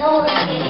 Não, não, não.